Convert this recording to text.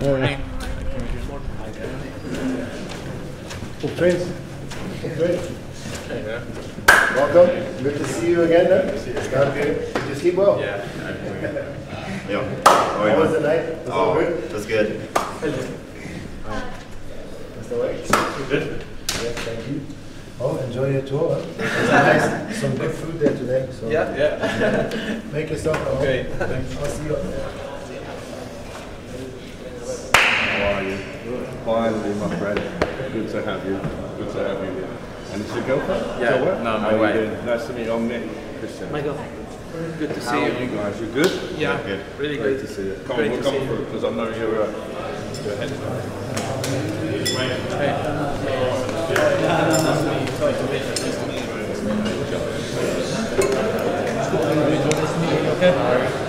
Morning. Oh, Prince. Great. Welcome. Good to see you again. Then. Glad to Did you sleep well? Yeah. Yeah. How How was the night? Was it Oh, good? that's good. Mr. White? Good. Yes, thank you. Oh, enjoy your tour. There's nice, some good food there today. So Yeah, yeah. Make yourself at home. Okay, thanks. I'll see you up there. How are you? Finally, my friend. Good to have you. Good to have you here. And it's your girlfriend? Yeah, Is no, my How are you wife. Nice to meet you. I'm Nick. Christian. Michael, good to see How you. are you guys? You good? Yeah, Good. really Great good. to see you. Come Great on, we'll to see come you. through because I know you're. Uh, go ahead. Okay.